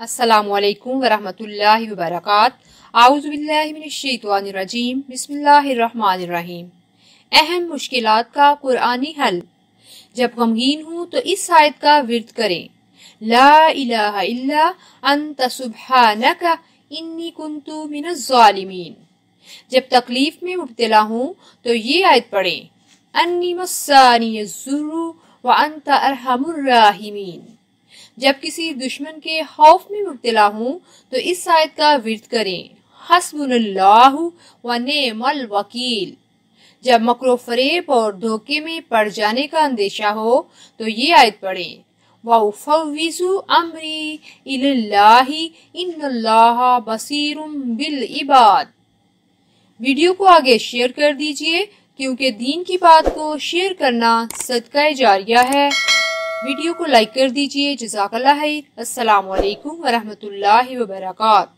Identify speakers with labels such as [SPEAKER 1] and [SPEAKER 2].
[SPEAKER 1] असलकम वरहमतुल्लाहि वबरकात आउज़बिल्लिमिनश्शैतानिर्रजीम बिस्मिल्लाहिर्रहमानिर्रहीम अहम मुश्किलात का कुरानी हल। जब गमगीन हूँ तो इस आयत का विरद करें। ला इलाहा इल्ला अंत इन्नी कुंतु मिनज़्ज़ालिमीन जब तकलीफ़ में मुब्तला हूँ तो ये आयत पढ़ें। अन्नी मस्सानी व अंत अरहमुर राहिमीन जब किसी दुश्मन के खौफ में मुब्तला हूँ तो इस आयत का विरत करें। हसबुल्लाह व नेमल वकील। जब मकरो फरेब और धोखे में पड़ जाने का अंदेशा हो तो ये आयत पढ़ें। वफ़विज़ु अमरी इल्लाही इन्नल्लाह बसीरुम बिल इबाद वीडियो को आगे शेयर कर दीजिए, क्योंकि दीन की बात को शेयर करना सदका जारिया है। वीडियो को लाइक कर दीजिए। जजाकल्ला है अस्सलाम वालेकुम वरहमतुल्लाहि वबरकात